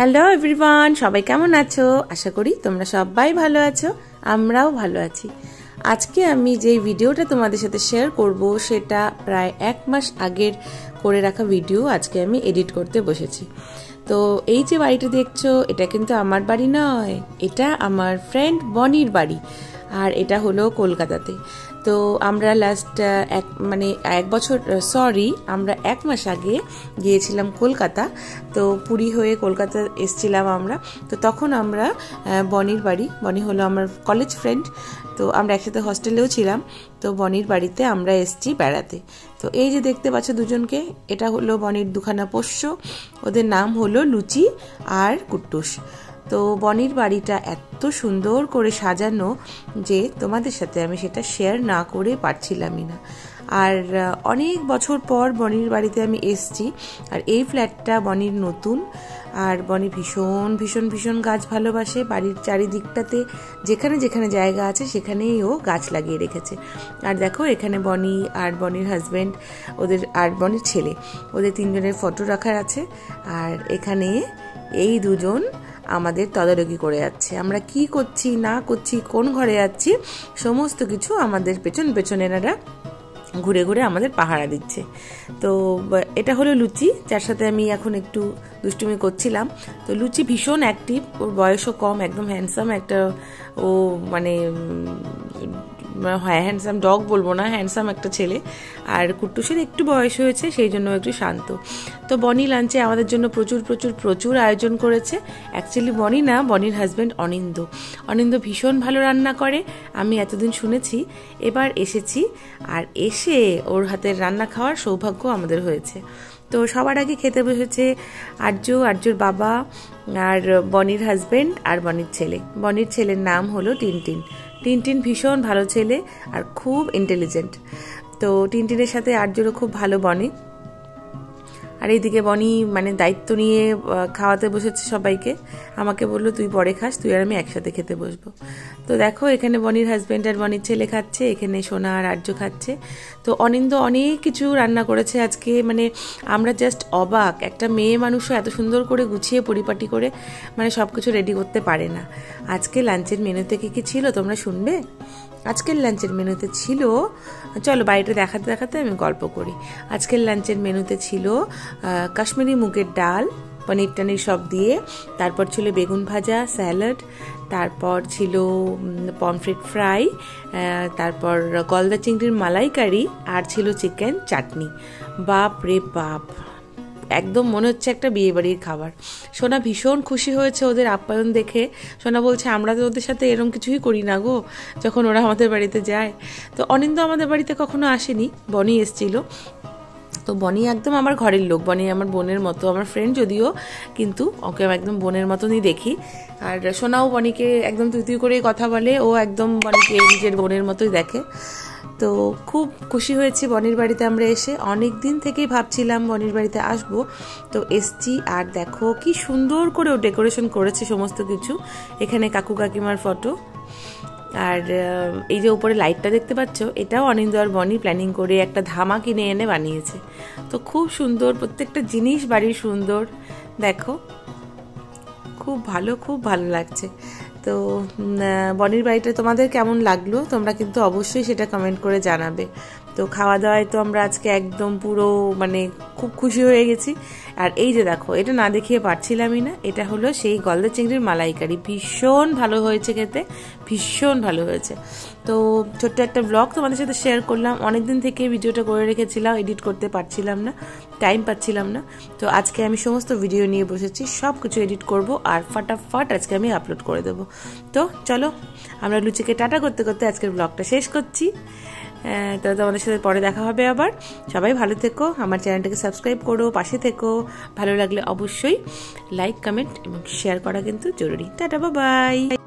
Hello everyone সবাই কেমন আছো? আশা করি তোমরা সবাই ভালো আছো, আমরাও ভালো আছি। আজকে আমি যে ভিডিওটা তোমাদের সাথে শেয়ার করব, সেটা প্রায় এক মাস আগের করে রাখা ভিডিও আজকে আমি এডিট করতে বসেছি। তো এই যে বাড়িটা দেখছ, এটা কিন্তু আমার বাড়ি নয়, এটা আমার ফ্রেন্ড বনির বাড়ি, আর এটা হলো কলকাতাতে। তো আমরা লাস্ট এক মানে এক বছর সরি আমরা এক মাস আগে গিয়েছিলাম কলকাতা। তো পুরী হয়ে কলকাতা এসছিলাম আমরা। তো তখন আমরা বনির বাড়ি, বনি হলো আমার কলেজ ফ্রেন্ড তো আমরা একসাথে হস্টেলেও ছিলাম। তো বনির বাড়িতে আমরা এসছি বেড়াতে। তো এই যে দেখতে পাচ্ছ দুজনকে, এটা হলো বনির দুখানা পোষ্য। ওদের নাম হলো লুচি আর কুট্টুস। তো বনির বাড়িটা এত সুন্দর করে সাজানো যে তোমাদের সাথে আমি সেটা শেয়ার না করে পারছিলামই না। আর অনেক বছর পর বনির বাড়িতে আমি এসছি আর এই ফ্ল্যাটটা বনির নতুন আর বনি ভীষণ ভীষণ ভীষণ গাছ ভালোবাসে। বাড়ির চারিদিকটাতে যেখানে যেখানে জায়গা আছে সেখানেই ও গাছ লাগিয়ে রেখেছে। আর দেখো এখানে বনি আর বনির হাজব্যান্ড ওদের আর বনির ছেলে। ওদের তিনজনের ফটো রাখার আছে। আর এখানে এই দুজন আমাদের তদারকি করে যাচ্ছে। আমরা কি করছি, না করছি, কোন ঘরে যাচ্ছি, সমস্ত কিছু আমাদের পেছন পেছন এনারা ঘুরে ঘুরে আমাদের পাহারা দিচ্ছে। তো, এটা হলো লুচি, যার সাথে আমি এখন একটু দুষ্টুমি করছিলাম। তো লুচি ভীষণ অ্যাক্টিভ ওর বয়সও কম, একদম হ্যান্ডসাম একটা, ও মানে হ্যাঁ হ্যান্ডসাম ডগ বলব না হ্যান্ডসাম একটা ছেলে। আর কুট্টুসের একটু বয়স হয়েছে, সেই জন্য একটু শান্ত। তো বনি লাঞ্চে আমাদের জন্য প্রচুর প্রচুর প্রচুর আয়োজন করেছে। অ্যাকচুয়ালি বনি না, বনির হাজব্যান্ড অনিন্দ অনিন্দ ভীষণ ভালো রান্না করে, আমি এতদিন শুনেছি। এবার এসেছি, আর এসে ওর হাতের রান্না খাওয়ার সৌভাগ্য আমাদের হয়েছে। তো সবার আগে খেতে বসেছে আর্য, আর্যর বাবা আর বনির হাজব্যান্ড আর বনির ছেলে। বনির ছেলের নাম হলো টিনটিন। টিনটিন ভীষণ ভালো ছেলে আর খুব ইন্টেলিজেন্ট তো টিনটিনের সাথে আর্যুরও খুব ভালো বনে আর এইদিকে বনি মানে দায়িত্ব নিয়ে খাওয়াতে বসেছে সবাইকে। আমাকে বলল, তুই পরে খাস, তুই আর আমি একসাথে খেতে বসবো। তো দেখো, এখানে বনির হাজব্যান্ড আর বনির ছেলে খাচ্ছে, এখানে সোনা আর আর্য খাচ্ছে। তো অনিন্দ অনেক কিছু রান্না করেছে আজকে। মানে আমরা জাস্ট অবাক, একটা মেয়ে মানুষও এত সুন্দর করে গুছিয়ে পরিপাটি করে মানে সব কিছু রেডি করতে পারে না। আজকে লাঞ্চের মেনুতে কি কি ছিল তোমরা শুনবে? আজকের লাঞ্চের মেনুতে ছিল, চলো বাড়িটা দেখাতে দেখাতে আমি গল্প করি। আজকের লাঞ্চের মেনুতে ছিল কাশ্মীরি মুগের ডাল, পনির টানির সব দিয়ে, তারপর ছিল বেগুন ভাজা, স্যালাড, তারপর ছিল পমফ্রেট ফ্রাই তারপর গলদা চিংড়ির মালাইকারি, আর ছিল চিকেন চাটনি। বাপ রে বাপ! একদম মনে হচ্ছে একটা বিয়ে বাড়ির খাবার। সোনা ভীষণ খুশি হয়েছে ওদের আপ্যায়ন দেখে। সোনা বলছে, আমরা তো ওদের সাথে এরম কিছুই করি না গো। যখন ওরা আমাদের বাড়িতে যায়। তো অনিন্দ আমাদের বাড়িতে কখনো আসেনি, বনি এসছিল। তো বনি একদম আমার ঘরের লোক। বনি আমার বোনের মতো, আমার ফ্রেন্ড যদিও, কিন্তু ওকে আমি একদম বোনের মতনই দেখি। আর সোনাও বনিকে একদম তুই তুই করে কথা বলে, ও একদম বনিকে নিজের বোনের মতোই দেখে। তো খুব খুশি হয়েছি বনির বাড়িতে আমরা এসে। অনেক দিন থেকেই ভাবছিলাম বনির বাড়িতে আসব। তো এসছি আর দেখো কি সুন্দর করে ও ডেকোরেশন করেছে সমস্ত কিছু। এখানে কাকু কাকিমার ফটো আর এই যে উপরে লাইটটা দেখতে পাচ্ছ, এটাও অনিন্দ আর বনি প্ল্যানিং করে একটা ধামা কিনে এনে বানিয়েছে। তো খুব সুন্দর, প্রত্যেকটা জিনিস বাড়ির সুন্দর। দেখো, খুব ভালো খুব ভালো লাগছে। তো বনির বাড়িটা তোমাদের কেমন লাগল? তোমরা কিন্তু অবশ্যই সেটা কমেন্ট করে জানাবে। তো খাওয়া দাওয়ায় তো আমরা আজকে একদম পুরো মানে খুব খুশি হয়ে গেছি। আর এই যে দেখো, এটা না দেখিয়ে পারছিলামই না, এটা হলো সেই গলদা চিংড়ির মালাইকারি। ভীষণ ভালো হয়েছে খেতে, ভীষণ ভালো হয়েছে। তো ছোট্ট একটা ব্লগ তোমাদের সাথে শেয়ার করলাম। অনেকদিন থেকে ভিডিওটা করে রেখেছিলাম এডিট করতে পারছিলাম না টাইম পাচ্ছিলাম না। তো আজকে আমি সমস্ত ভিডিও নিয়ে বসেছি সব কিছু এডিট করব আর ফাটাফাট আজকে আমি আপলোড করে দেবো। তো চলো, আমরা লুচিকে টাটা করতে করতে আজকের ব্লগটা শেষ করছি। তো তোমাদের সাথে পরে দেখা হবে আবার। সবাই ভালো থেকো, আমার চ্যানেলটাকে সাবস্ক্রাইব করো, পাশে থেকো। ভালো লাগলে অবশ্যই লাইক, কমেন্ট এবং শেয়ার করা কিন্তু জরুরি। Tata bye